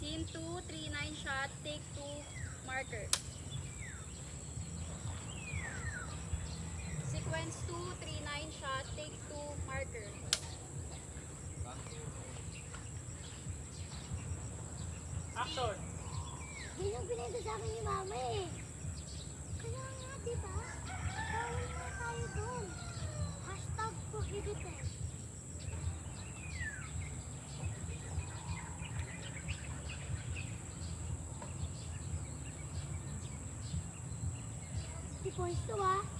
Scene 2, 3-9 shot, take 2, marker. Sequence 2, 3-9 shot, take 2, marker. Action! Yun yung pinento sa akin ni mama eh. Kaya nga, di ba? Bawal nga tayo doon. Hashtag prohibited. Di points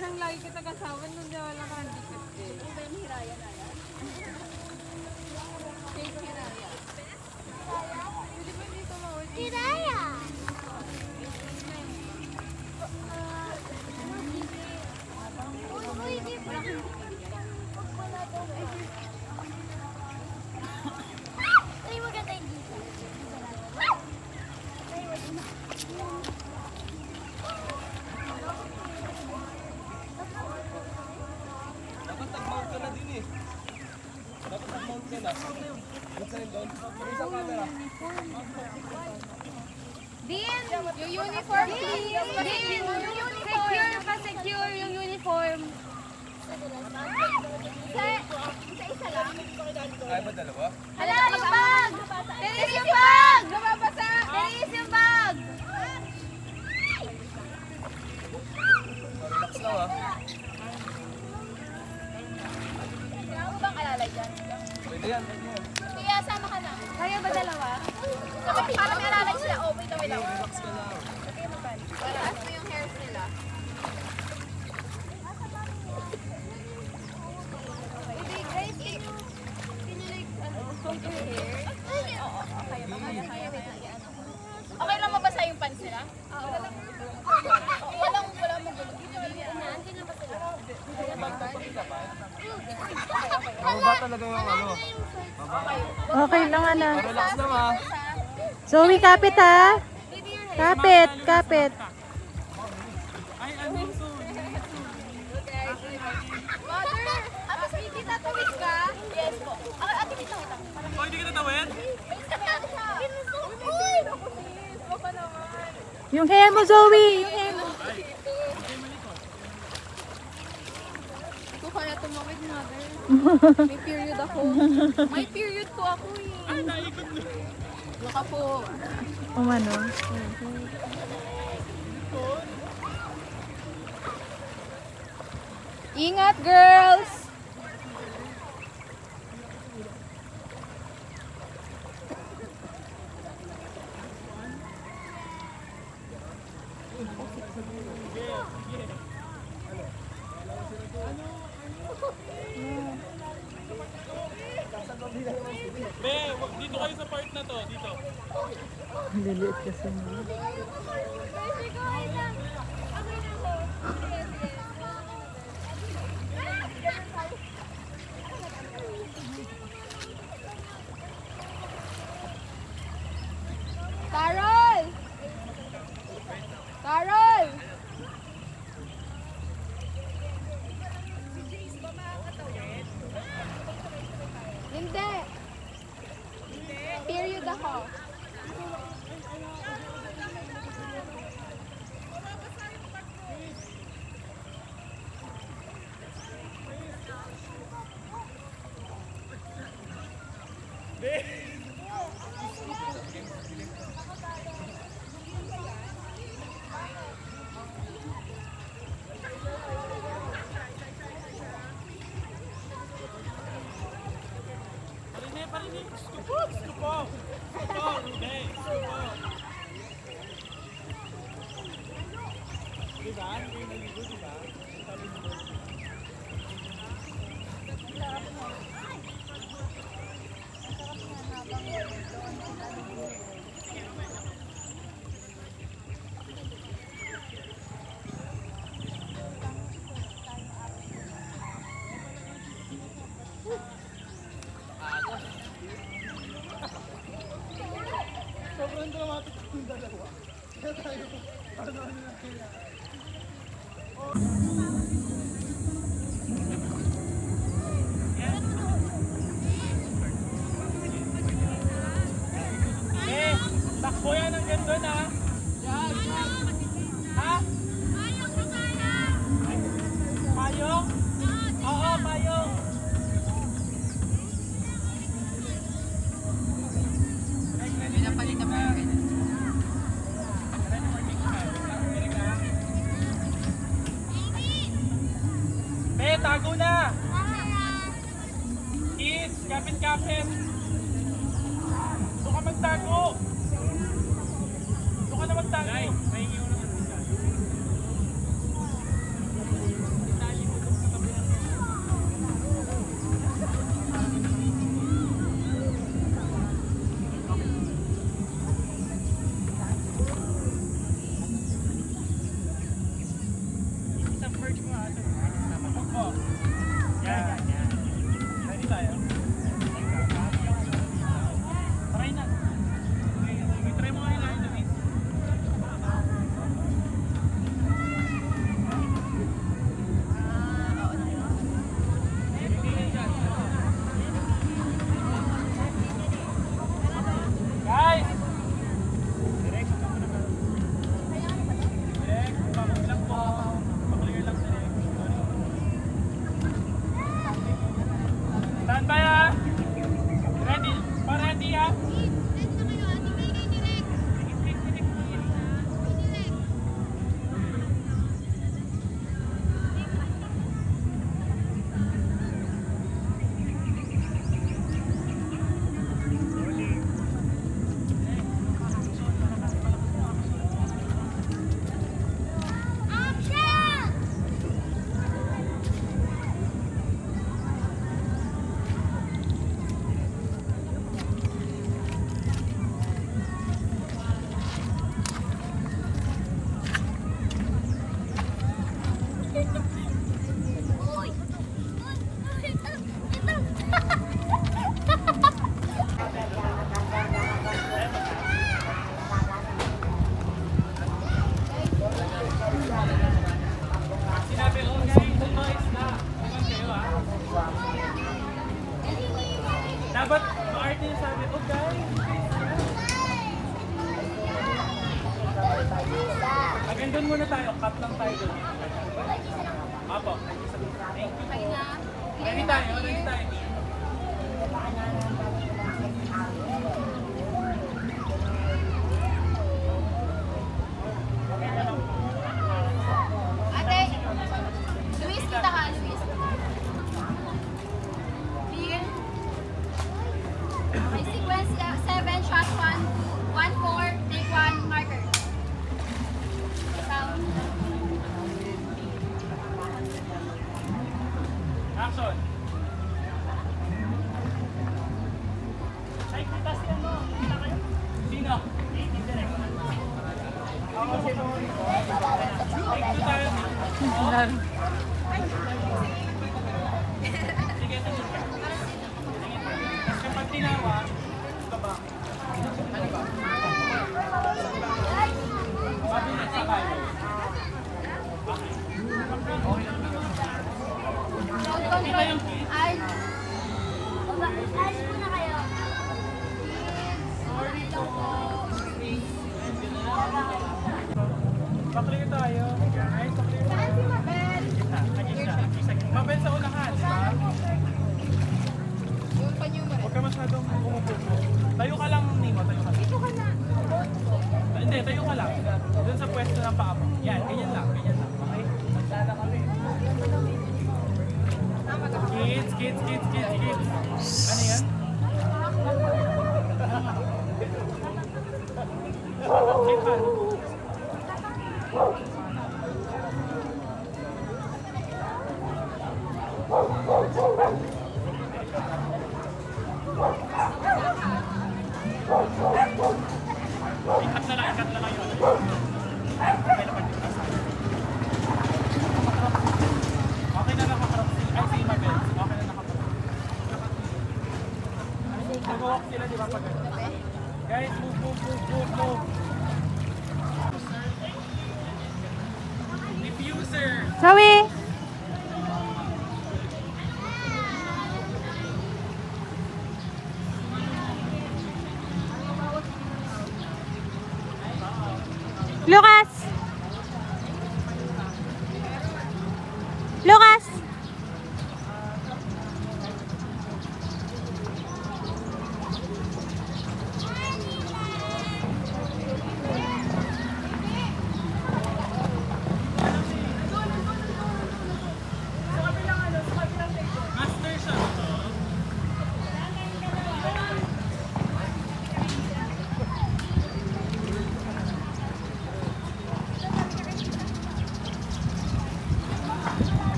parang lagi kita kasama nung di wala ka handicap eh. Ano ba yung hiraya Yung uniform, please! Din! Secure pa, secure yung uniform. Isa-isa lang. Ay ba dalawa? Hala, yung bag! Denise, yung bag! Lumabasa! Denise, yung bag! Relax lang ah. Mo bang alalay dyan? Pwede yan. Kaya sama ka na. Kaya ba dalawa? Kapag para may alalay wait. Relax ka lang. Taas mo yung hairs nila. Hindi, guys, can you, like, ano, hair? Okay lang mabasa yung pants nila? Oo. Walang, walang magulo. Inaantin lang ba sila? Baba talaga yung ano. Okay lang, anak. Relax lang ah. Zoe, kapit ha. Kapit, kapit. Ay, ano so? Mother, ate sa hindi tatawid ka? Yes po. Ah, ate may tawid ako. Oh, hindi ka natawid? Uy! Baka naman. Yung hair mo, Zoe. Yung hair mo. Ko kaya tumawid, mother. May period ako. May period po ako eh. Ay, naikot na. Baka po. Umano. Ingat, girls! Be, wag- dito kayo sa part na to. Dito. Liliit kasi mo. Carol! Carol! Hindi. Period ako. Tago na! Kids, kapit-kapit! Doon ka magtago! Doon ka na magtago! Ay, mahingi ko Iba yung 快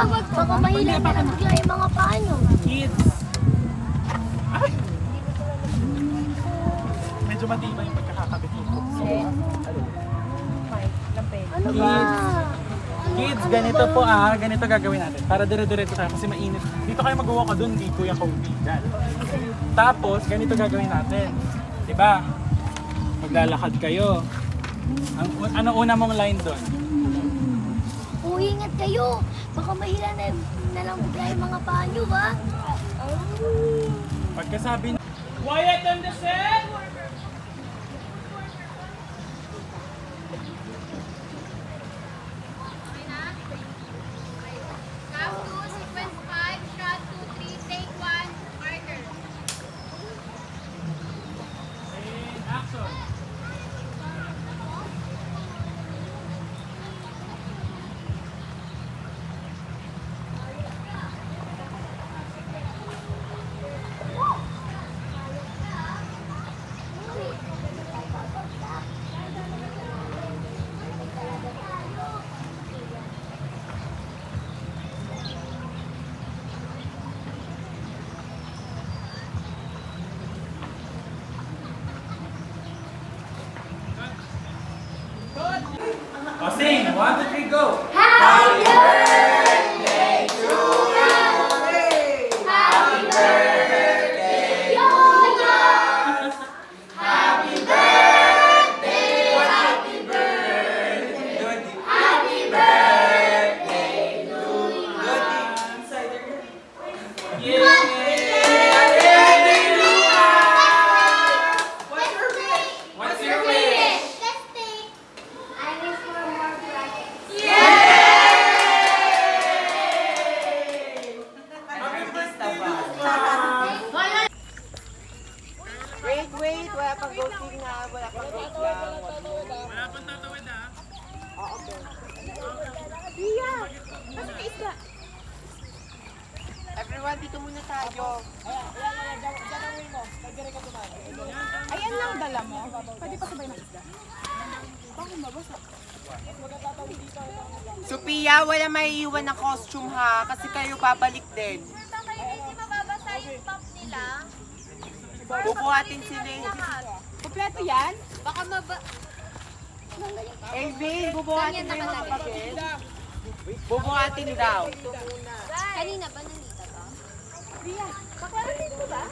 Kapag baka mahila na lang yung mga paa nyo. Kids! Ay! Medyo matibay yung pagkakakabit ko. So, ano ba? Kids, ganito po ah, ganito gagawin natin. Para dire-direto tayo kasi mainit. Dito kayo magawa ka doon, di ko yung. Tapos, ganito gagawin natin. Diba? Maglalakad kayo. Ang, ano una mong line doon? ingat kayo. Baka mahila na, na lang bigla yung mga paa nyo, ha? Oh. Pagkasabi... Quiet on the set! Costume ha. Kasi kayo babalik din. Baka hindi mababasa yung pump nila. Bubuhatin sila. eh. Kompleto yan? Baka maba... Elvin, bubuhatin mo yung mga bagay. Bubuhatin daw. Kanina ba nandito ba? Paklaratin mo ba?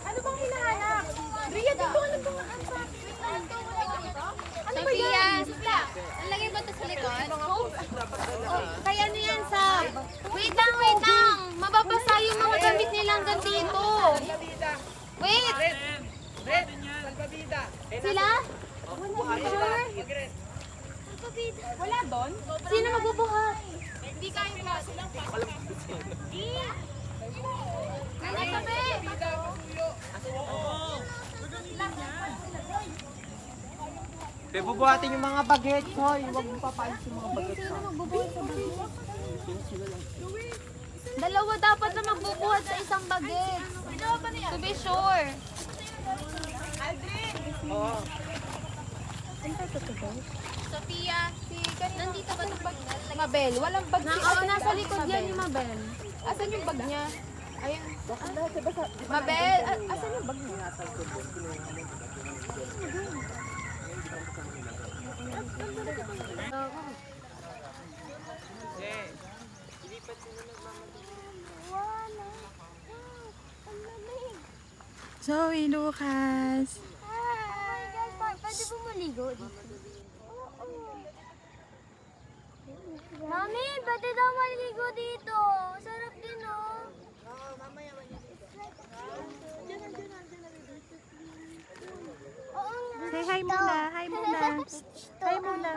Ano bang hinahanap? Ria, dito ano bang hanap? Ano ba yan? Nalagay ba ito sa likod? Oh, kaya ano yan, Sab? Wait lang, wait lang. Mababasa yung mga gamit nila hanggang dito. Wait. Sila? Sure? Wala doon? Sino magbubuhat? Hindi kaya pa. Silang pa. Nasa tabi. Pero bubuhatin yung mga bagets, hoy. Huwag mo papayos yung mga bagets. Sino magbubuhat sa bagay? Dalawa dapat na magbubuhat sa isang baget. To be sure. Sophia, si nandito ba itong bag na? Mabel, walang bag Na, oh, nasa likod yan ni Mabel. Asan yung bag niya? Ayun. Mabel, asan yung bag niya? Zoe, Lucas. Hi, guys. Pwede po maligo dito? Mami, pwede daw maligo dito. Sarap din, oh. Oo, mamaya Oo nga. Say hi muna. Hi muna. Hi muna.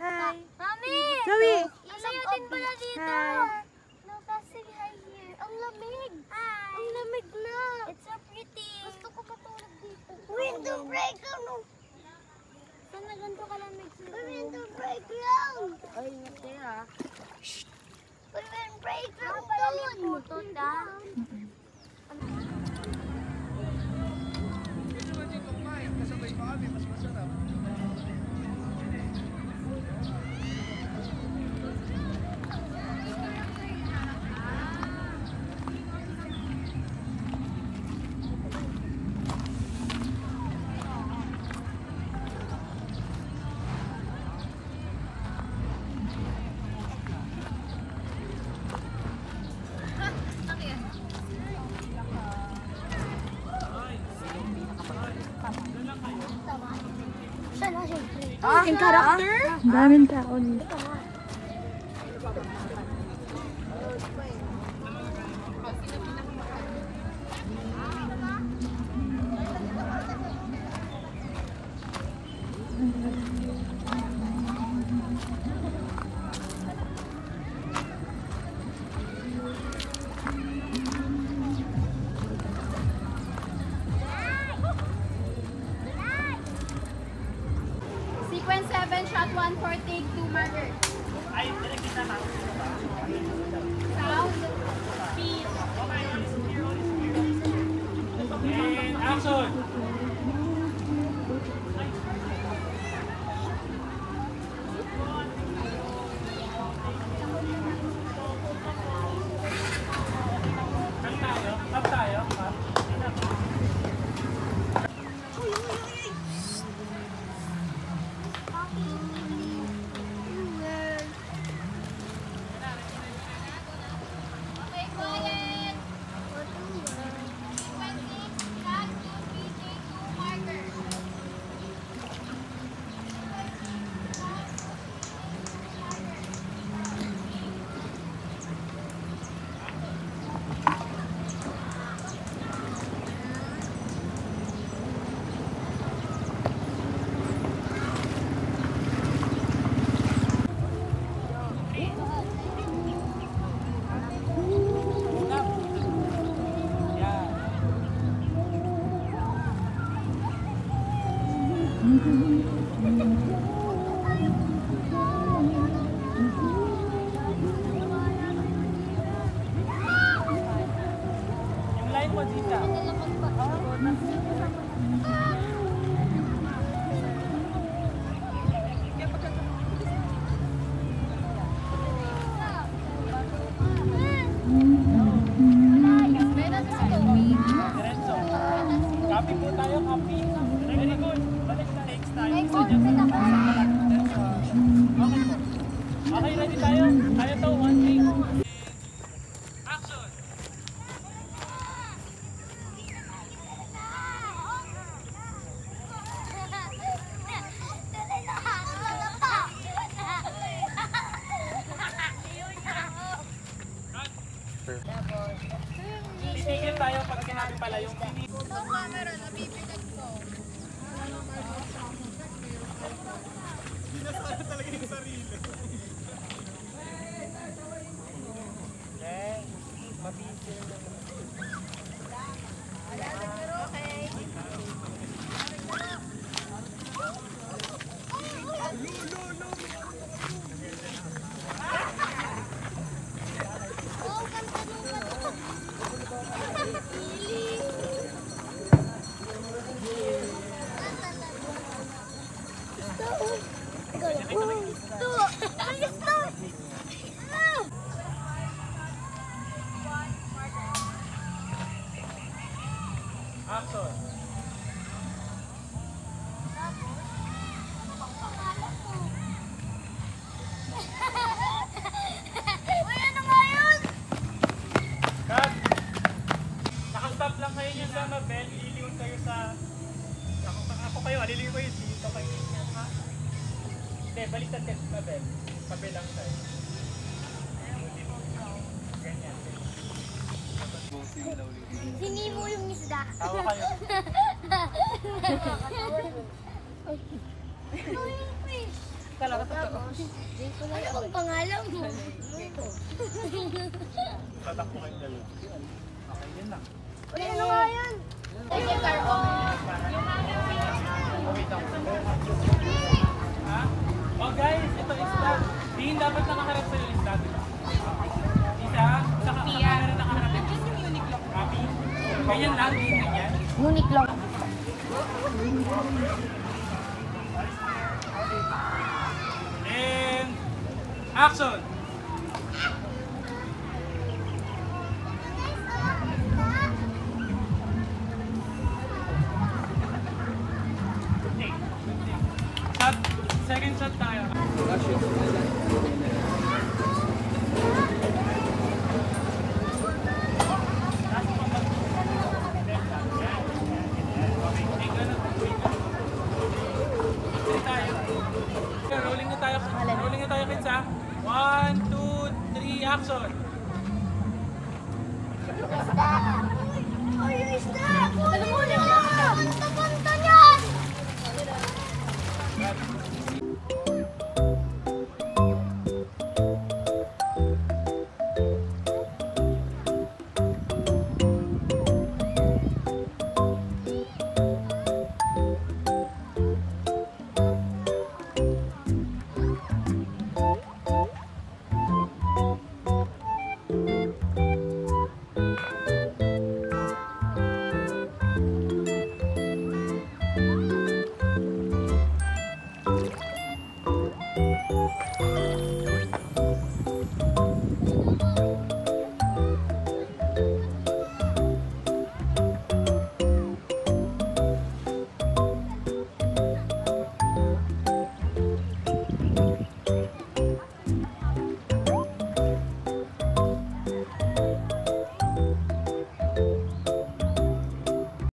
Hi. Mami! Zoe. Ilayo din pala dito. Hi. No, kasi hi here. Ang lamig. Ang lamig na. It's so pretty. Gusto ko matulog dito. Window break ano? Saan na ganito kalamig sila? Window break lang. Ay, hindi ah. Shh! Window break lang doon. Putot ah. Siya na siyempre. In character? Ang daming tao dito. 7, shot 1 for take 2 marker. Sound, speed. And action! Hindi, baliktad ka Mabel. Kabilang side. Ganyan. Hingi mo yung isda. Tawa kayo. Yung fish? Ano bang pangalan mo? Tatakbo kayong dalawa. Okay, yun lang. Uy, ano nga yan? Sige, Carl. Ha? Oh guys, ito isda. Diin dapat nakaharap sa'yo isda, di ba? Isa, sa ka- sa camera nakaharap. Yan yung unique Copy. Ganyan lang, ganyan. Unique lang. And action!